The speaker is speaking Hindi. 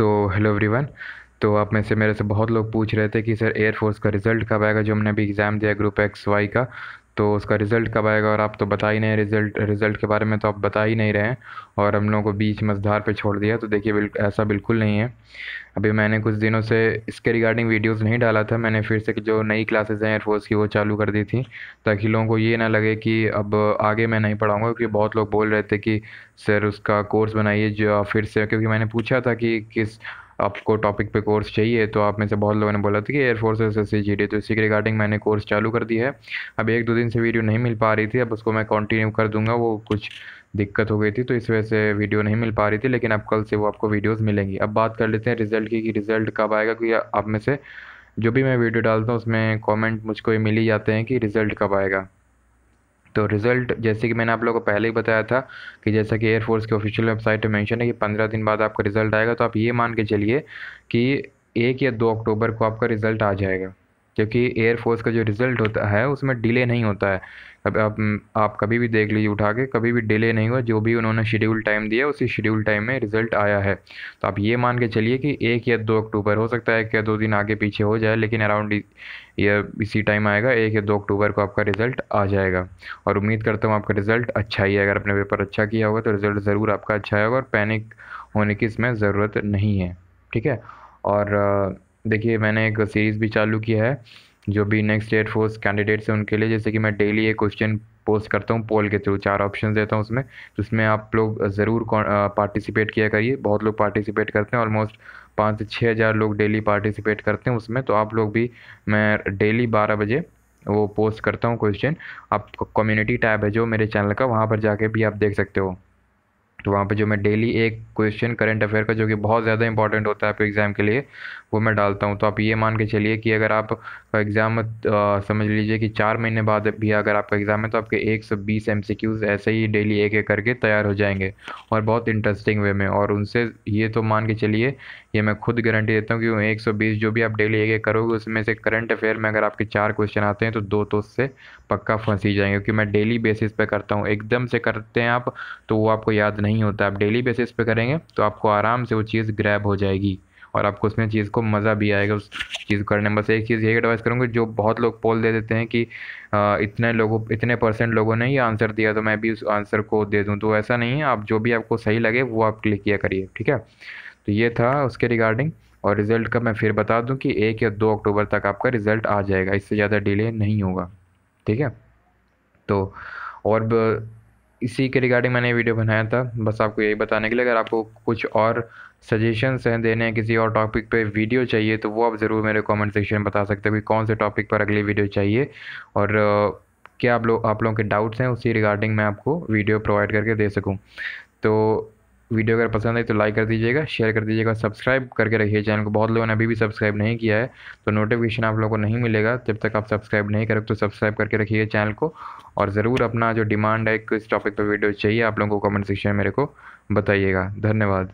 So hello everyone. तो आप में से मेरे से बहुत लोग पूछ रहे थे कि सर एयरफोर्स का रिज़ल्ट कब आएगा जो हमने अभी एग्ज़ाम दिया ग्रुप एक्स वाई का। तो उसका रिज़ल्ट कब आएगा और आप तो बता ही नहीं रिज़ल्ट रिज़ल्ट के बारे में तो आप बता ही नहीं रहे हैं। और हम लोगों को बीच मझधार पे छोड़ दिया तो देखिए बिल ऐसा बिल्कुल नहीं है। अभी मैंने कुछ दिनों से इसके रिगार्डिंग वीडियोस नहीं डाला था, मैंने फिर से जो नई क्लासेज हैं एयरफोर्स की वो चालू कर दी थी, ताकि लोगों को ये ना लगे कि अब आगे मैं नहीं पढ़ाऊँगा, क्योंकि बहुत लोग बोल रहे थे कि सर उसका कोर्स बनाइए, जो फिर से, क्योंकि मैंने पूछा था कि किस आपको टॉपिक पे कोर्स चाहिए तो आप में से बहुत लोगों ने बोला था कि एयरफोर्स एस एस सी तो इसी के रिगार्डिंग मैंने कोर्स चालू कर दिया है। अब एक दो दिन से वीडियो नहीं मिल पा रही थी, अब उसको मैं कंटिन्यू कर दूँगा, वो कुछ दिक्कत हो गई थी तो इस वजह से वीडियो नहीं मिल पा रही थी, लेकिन अब कल से वो आपको वीडियोज़ मिलेंगी। अब बात कर लेते हैं रिज़ल्ट की, कि रिज़ल्ट कब आएगा क्योंकि आप में से जो भी मैं वीडियो डालता हूँ, उसमें कॉमेंट मुझको मिल ही जाते हैं कि रिज़ल्ट कब आएगा। तो रिज़ल्ट जैसे कि मैंने आप लोगों को पहले ही बताया था कि जैसा कि एयरफोर्स की ऑफिशियल वेबसाइट पर मेंशन है कि पंद्रह दिन बाद आपका रिज़ल्ट आएगा तो आप ये मान के चलिए कि एक या दो अक्टूबर को आपका रिज़ल्ट आ जाएगा। क्योंकि एयरफोर्स का जो रिज़ल्ट होता है, उसमें डिले नहीं होता है। अब आप आप कभी भी देख लीजिए, उठा के कभी भी डिले नहीं हुआ, जो भी उन्होंने शेड्यूल टाइम दिया, उसी शेड्यूल टाइम में रिज़ल्ट आया है। तो आप ये मान के चलिए कि एक या दो अक्टूबर, हो सकता है एक या दो दिन आगे पीछे हो जाए, लेकिन अराउंड ये, इसी टाइम आएगा, एक या दो अक्टूबर को आपका रिज़ल्ट आ जाएगा। और उम्मीद करता हूँ आपका रिज़ल्ट अच्छा ही है। अगर आपने पेपर अच्छा किया होगा तो रिज़ल्ट ज़रूर आपका अच्छा आएगा, और पैनिक होने की इसमें ज़रूरत नहीं है। ठीक है? और देखिए, मैंने एक सीरीज़ भी चालू किया है, जो भी नेक्स्ट एयरफोर्स कैंडिडेट्स हैं उनके लिए। जैसे कि मैं डेली एक क्वेश्चन पोस्ट करता हूँ पोल के थ्रू चार ऑप्शन देता हूँ उसमें। तो उसमें आप लोग ज़रूर पार्टिसिपेट किया करिए। बहुत लोग पार्टिसिपेट करते हैं ऑलमोस्ट पाँच से छः हज़ार लोग डेली पार्टिसिपेट करते हैं उसमें। तो आप लोग भी, मैं डेली बारह बजे वो पोस्ट करता हूँ क्वेश्चन आप कम्युनिटी टैब है जो मेरे चैनल का, वहाँ पर जाके भी आप देख सकते हो। तो वहाँ पे जो मैं डेली एक क्वेश्चन करंट अफेयर का जो कि बहुत ज़्यादा इंपॉर्टेंट होता है आपके एग्ज़ाम के लिए, वो मैं डालता हूँ। तो आप ये मान के चलिए कि अगर आप एग्ज़ाम समझ लीजिए कि चार महीने बाद भी अगर आपका एग्ज़ाम है तो आपके एक सौ बीस एम सी क्यूज़ ऐसे ही डेली एक एक करके तैयार हो जाएँगे और बहुत इंटरेस्टिंग वे में। और उनसे ये तो मान के चलिए ये मैं खुद गारंटी देता हूँ कि एक सौ बीस जो भी आप डेली एक एक करोगे, उसमें से करंट अफेयर में अगर आपके चार क्वेश्चन आते हैं तो दो तो उससे पक्का फंस ही जाएँगे। क्योंकि मैं डेली बेसिस पे करता हूँ। एकदम से करते हैं आप तो वो आपको याद नहीं होता। आप डेली बेसिस पे करेंगे तो आपको आराम से वो चीज़ ग्रैब हो जाएगी। और आपको उसमें चीज़ को मज़ा भी आएगा उस चीज़ करने में। बस एक चीज़ यही एडवाइस करूँगी, जो बहुत लोग पोल दे देते हैं कि इतने लोगों, इतने परसेंट लोगों ने ये आंसर दिया तो मैं भी उस आंसर को दे दूँ। तो ऐसा नहीं है। आप जो भी आपको सही लगे, वो आप क्लिक किया करिए, ठीक है? तो ये था उसके रिगार्डिंग और रिज़ल्ट का मैं फिर बता दूँ कि एक या दो अक्टूबर तक आपका रिज़ल्ट आ जाएगा, इससे ज़्यादा डिले नहीं होगा, ठीक है? तो और इसी के रिगार्डिंग मैंने वीडियो बनाया था, बस आपको यही बताने के लिए, अगर आपको कुछ और सजेशंस हैं, देने हैं किसी और टॉपिक पे वीडियो चाहिए तो वो आप ज़रूर मेरे कमेंट सेक्शन में बता सकते हो कि कौन से टॉपिक पर अगली वीडियो चाहिए। और, क्या आप लोग आप लोगों के डाउट्स हैं, उसी रिगार्डिंग मैं आपको वीडियो प्रोवाइड करके दे सकूँ। तो वीडियो अगर पसंद आई तो लाइक कर दीजिएगा शेयर कर दीजिएगा सब्सक्राइब करके रखिए चैनल को। बहुत लोगों ने अभी भी सब्सक्राइब नहीं किया है तो नोटिफिकेशन आप लोगों को नहीं मिलेगा। जब तक आप सब्सक्राइब नहीं करोगे तो सब्सक्राइब करके रखिए चैनल को। और ज़रूर अपना जो डिमांड है, किस टॉपिक पर वीडियो चाहिए, आप लोगों को कमेंट सेक्शन में मेरे को बताइएगा। धन्यवाद।